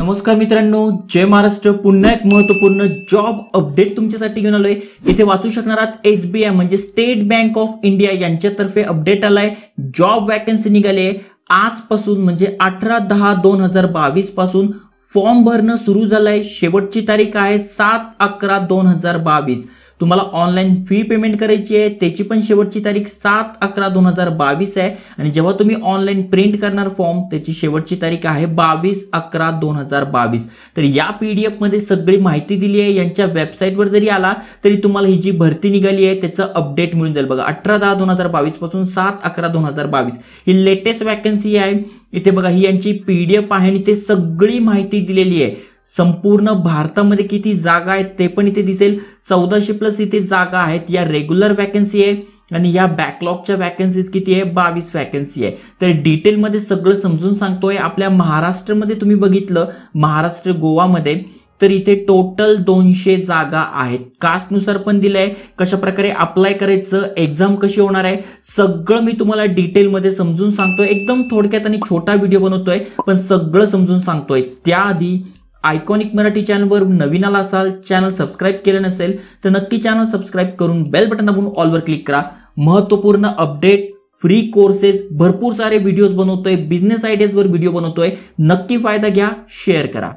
नमस्कार मित्रांनो जय महाराष्ट्र. पुन्हा एक महत्त्वपूर्ण जॉब अपडेट तुमच्यासाठी घेऊन आलोय. इथे वाचू शकणार आहात एसबीआय म्हणजे स्टेट बँक ऑफ इंडिया यांच्यातर्फे अपडेट आलाय. जॉब वॅकन्सी निघाली आहे. आजपासून म्हणजे अठरा दहा दोन हजार बावीसपासून फॉर्म भरणं सुरू झालंय. शेवटची तारीख आहे सात अकरा दोन हजार बावीस. तुम्हाला ऑनलाईन फी पेमेंट करायची आहे त्याची पण शेवटची तारीख सात अकरा दोन हजार बावीस आहे. आणि जेव्हा तुम्ही ऑनलाईन प्रिंट करणार फॉर्म त्याची शेवटची तारीख आहे बावीस अकरा दोन हजार बावीस. तर या पी डी एफमध्ये सगळी माहिती दिली आहे. यांच्या वेबसाईटवर जरी आला तरी तुम्हाला ही जी भरती निघाली आहे त्याचं अपडेट मिळून जाईल. बघा अठरा दहा दोन हजार बावीसपासून सात अकरा दोन हजार बावीस. ही लेटेस्ट वॅकन्सी आहे. इथे बघा ही यांची पी डी एफ आहे आणि ते सगळी माहिती दिलेली आहे. संपूर्ण भारतामध्ये किती जागा आहेत ते पण इथे दिसेल. चौदाशे प्लस इथे जागा आहेत. या रेग्युलर वॅकन्सी आहे. आणि या बॅकलॉगच्या वॅकन्सीज किती आहे? बावीस वॅकन्सी आहे. तर डिटेलमध्ये सगळं समजून सांगतोय. आपल्या महाराष्ट्रामध्ये तुम्ही बघितलं महाराष्ट्र गोवामध्ये तर इथे टोटल दोनशे जागा आहेत. कास्टनुसार पण दिलंय. कशा प्रकारे अप्लाय करायचं एक्झाम कशी होणार आहे सगळं मी तुम्हाला डिटेलमध्ये समजून सांगतोय. एकदम थोडक्यात आणि छोटा व्हिडिओ बनवतोय पण सगळं समजून सांगतोय. त्याआधी आयकॉनिक मराठी चॅनलवर नवीन आला असाल चॅनल सबस्क्राईब केलं नसेल तर नक्की चॅनल सबस्क्राईब करून बेल बटन दाबून ऑलवर क्लिक करा. महत्त्वपूर्ण अपडेट फ्री कोर्सेस भरपूर सारे व्हिडिओज बनवतोय बिझनेस आयडियाजवर व्हिडिओ बनवतोय. नक्की फायदा घ्या शेअर करा.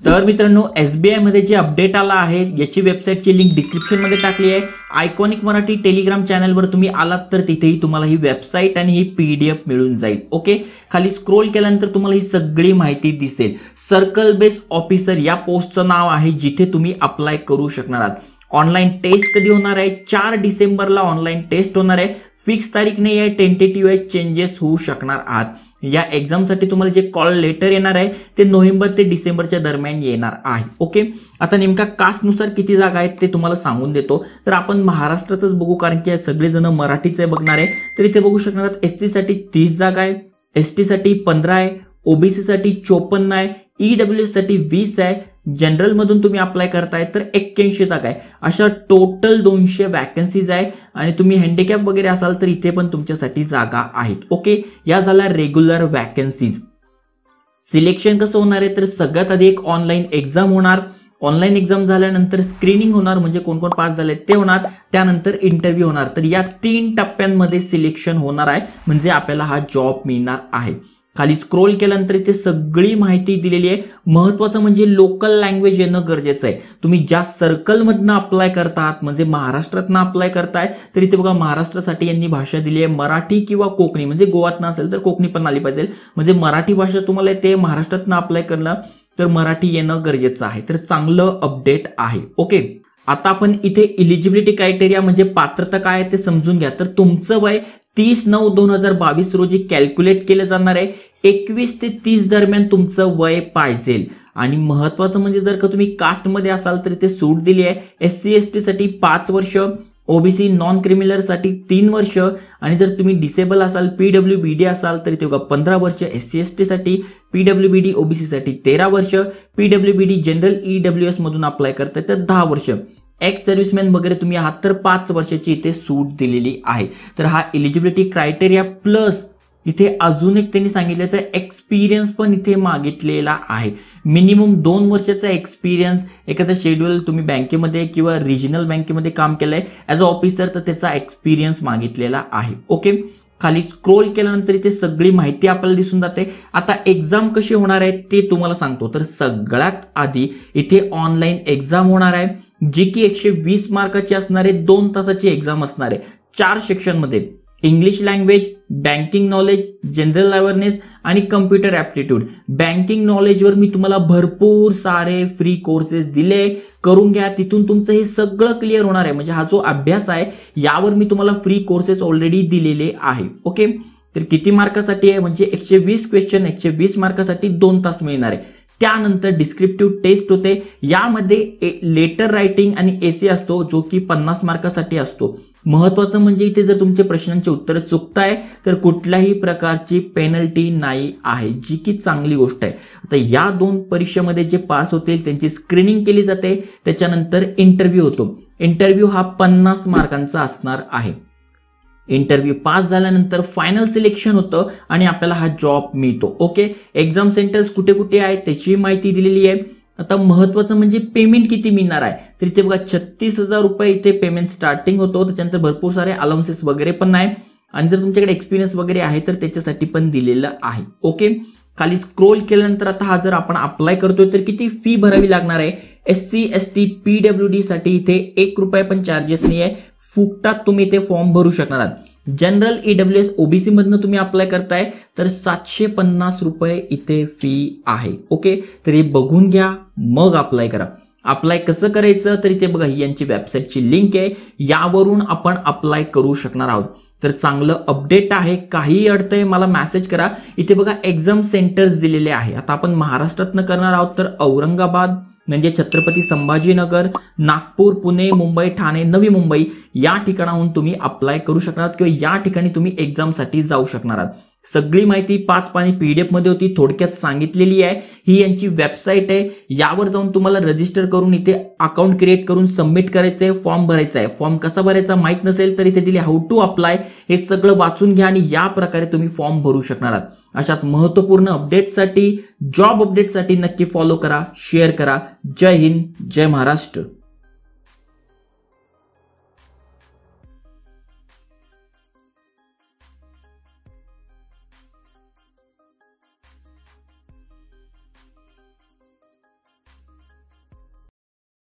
तर मित्रांनो एस बी आयमध्ये जे अपडेट आला आहे याची वेबसाईटची लिंक डिस्क्रिप्शनमध्ये टाकली आहे. आयकॉनिक मराठी टेलिग्राम चॅनलवर तुम्ही आलात तर तिथेही तुम्हाला ही वेबसाईट आणि ही पी डी एफ मिळून जाईल ओके खाली स्क्रोल केल्यानंतर तुम्हाला ही सगळी माहिती दिसेल. सर्कल बेस ऑफिसर या पोस्टचं नाव आहे जिथे तुम्ही अप्लाय करू शकणार आहात. ऑनलाईन टेस्ट कधी होणार आहे? चार डिसेंबरला ऑनलाईन टेस्ट होणार आहे. फिक्स तारीख नाही आहे टेंटेटिव्ह आहे चेंजेस होऊ शकणार आहात. या एक्झामसाठी तुम्हाला जे कॉल लेटर येणार आहे ते नोव्हेंबर ते डिसेंबरच्या दरम्यान येणार आहे. ओके आता नेमका कास्टनुसार किती जागा आहेत ते तुम्हाला सांगून देतो. तर आपण महाराष्ट्रातच बघू कारण की सगळेजण मराठीचे बघणार आहे. तर इथे बघू शकणार एस टीसाठी तीस जागा आहे एस टीसाठी पंधरा आहे ओबीसीसाठी चोपन्न आहे ईडब्ल्यू साठी वीस आहे जनरल मधून तुम्ही अप्लाय करताय तर एक्क्याऐंशी जागा आहे. अशा टोटल दोनशे वॅकन्सीज आहे आणि तुम्ही हँडिकॅप वगैरे असाल तर इथे पण तुमच्यासाठी जागा आहेत. ओके या झाल्या रेग्युलर वॅकन्सीज सिलेक्शन कसं होणार आहे? तर सगळ्यात आधी एक ऑनलाईन एक्झाम होणार. ऑनलाईन एक्झाम झाल्यानंतर स्क्रीनिंग होणार म्हणजे कोण कोण पास झाले ते होणार. त्यानंतर इंटरव्ह्यू होणार. तर या तीन टप्प्यांमध्ये सिलेक्शन होणार आहे म्हणजे आपल्याला हा जॉब मिळणार आहे. खाली स्क्रोल केल्यानंतर इथे सगळी माहिती दिलेली आहे. महत्वाचं म्हणजे लोकल लँग्वेज येणं गरजेचं आहे. तुम्ही ज्या सर्कलमधनं अप्लाय करतात म्हणजे महाराष्ट्रातनं अप्लाय करताय तर इथे बघा महाराष्ट्रासाठी यांनी भाषा दिली आहे. मराठी किंवा कोकणी म्हणजे गोवातनं असेल तर कोकणी पण आली पाहिजे. म्हणजे मराठी भाषा तुम्हाला ते महाराष्ट्रातनं अप्लाय करणं तर मराठी येणं गरजेचं आहे. तर चांगलं अपडेट आहे. ओके आता आपण इथे इलिजिबिलिटी क्रायटेरिया म्हणजे पात्रता काय आहे ते समजून घ्या. तर तुमचं वय तीस नऊ दोन हजार बावीस रोजी कॅल्क्युलेट केलं जाणार आहे. एकवीस ते तीस दरम्यान तुमचं वय पाहिजे. आणि महत्वाचं म्हणजे जर का तुम्ही कास्टमध्ये असाल तर इथे सूट दिली आहे. एस सी एस टीसाठी पाच वर्ष ओबीसी नॉन क्रिमिनलसाठी तीन वर्ष आणि जर तुम्ही डिसेबल असाल पी डब्ल्यू बी डी असाल तर इथे बघा पंधरा वर्ष एस सी एस टीसाठी पी डब्ल्यू बी डी ओबीसीसाठी तेरा वर्ष P W B D general E W एसमधून apply करताय तर दहा वर्ष. एक्स सर्व्हिसमॅन वगैरे तुम्ही आहात तर पाच वर्षाची इथे सूट दिलेली आहे. तर हा एलिजिबिलिटी क्रायटेरिया प्लस इथे अजून एक त्यांनी सांगितलं तर एक्सपिरियन्स पण इथे मागितलेला आहे. मिनिमम दोन वर्षाचा एक्सपिरियन्स एखादा शेड्यूल तुम्ही बँकेमध्ये किंवा रिजनल बँकेमध्ये काम केलंय ॲज अ ऑफिसर तर त्याचा एक्सपिरियन्स मागितलेला आहे. ओके खाली स्क्रोल केल्यानंतर इथे सगळी माहिती आपल्याला दिसून जाते. आता एक्झाम कशी होणार आहे ते तुम्हाला सांगतो. तर सगळ्यात आधी इथे ऑनलाईन एक्झाम होणार आहे. जी की एकशे वीस मार्काची असणारे दोन तासाची एक्झाम असणार आहे चार सेक्शनमध्ये English language banking knowledge general awareness आणि कम्प्युटर ॲप्टिट्यूड बँकिंग नॉलेजवर मी तुम्हाला भरपूर सारे फ्री कोर्सेस दिले. करून घ्या. तिथून तुमचं हे सगळं क्लिअर होणार आहे. म्हणजे हा जो अभ्यास आहे यावर मी तुम्हाला फ्री कोर्सेस ऑलरेडी दिलेले आहे. ओके तर किती मार्कासाठी आहे? म्हणजे एकशे वीस क्वेश्चन एकशे वीस मार्कासाठी दोन तास मिळणार आहे. त्यानंतर डिस्क्रिप्टिव्ह टेस्ट होते. यामध्ये लेटर रायटिंग आणि एसे असतो जो की पन्नास मार्कासाठी असतो. महत्वाचं म्हणजे इथे जर तुमचे प्रश्नांचे उत्तर चुकताय तर कुठल्याही प्रकारची पेनल्टी नाही आहे. जी की चांगली गोष्ट आहे. आता या दोन परीक्षेमध्ये जे पास होतील त्यांची स्क्रीनिंग केली जाते. त्याच्यानंतर इंटरव्ह्यू होतो. इंटरव्ह्यू हा पन्नास मार्कांचा असणार आहे. इंटरव्ह्यू पास झाल्यानंतर फायनल सिलेक्शन होतं आणि आपल्याला हा जॉब मिळतो. ओके एक्झाम सेंटर्स कुठे कुठे आहेत त्याची माहिती दिलेली आहे. आता महत्वाचं म्हणजे पेमेंट किती मिळणार आहे? तर इथे बघा छत्तीस हजार रुपये इथे पेमेंट स्टार्टिंग होतो. त्याच्यानंतर भरपूर सारे अलाउन्सेस वगैरे पण आहे. आणि जर तुमच्याकडे एक्सपिरियन्स वगैरे आहे तर त्याच्यासाठी पण दिलेलं आहे. ओके खाली स्क्रोल केल्यानंतर आता हा जर आपण अप्लाय करतोय तर किती फी भरावी लागणार आहे? S C S T P W D साठी इथे एक रुपये पण चार्जेस नाही आहे फुकटात तुम्ही इथे फॉर्म भरू शकणार आहात. जनरल ईडब्ल्यू एस ओबीसी मधनं तुम्ही अप्लाय करताय तर सातशे पन्नास रुपये इथे फी आहे. ओके तर हे बघून घ्या मग अप्लाय करा. अप्लाय कसं करायचं? तर इथे बघा ही यांची वेबसाईटची लिंक आहे. यावरून आपण अप्लाय करू शकणार आहोत. तर चांगलं अपडेट आहे काही अडतंय मला मेसेज करा. इथे बघा एक्झाम सेंटर्स दिलेले आहे. आता आपण महाराष्ट्रातनं करणार आहोत तर औरंगाबाद म्हणजे छत्रपती संभाजीनगर नागपूर पुणे मुंबई ठाणे नवी मुंबई या ठिकाणाहून तुम्ही अप्लाय करू शकणार किंवा या ठिकाणी तुम्ही एक्झामसाठी जाऊ शकणार आहात. सगळी माहिती पाच पाणी पीडीएफमध्ये होती थोडक्यात सांगितलेली आहे. ही यांची वेबसाईट आहे. यावर जाऊन तुम्हाला रजिस्टर करून इथे अकाउंट क्रिएट करून सबमिट करायचं आहे फॉर्म भरायचा आहे. फॉर्म कसा भरायचा माहीत नसेल तर इथे दिले हाऊ टू अप्लाय हे सगळं वाचून घ्या आणि या प्रकारे तुम्ही फॉर्म भरू शकणार आहात. अशाच महत्त्वपूर्ण अपडेटसाठी जॉब अपडेटसाठी नक्की फॉलो करा शेअर करा. जय हिंद जय महाराष्ट्र.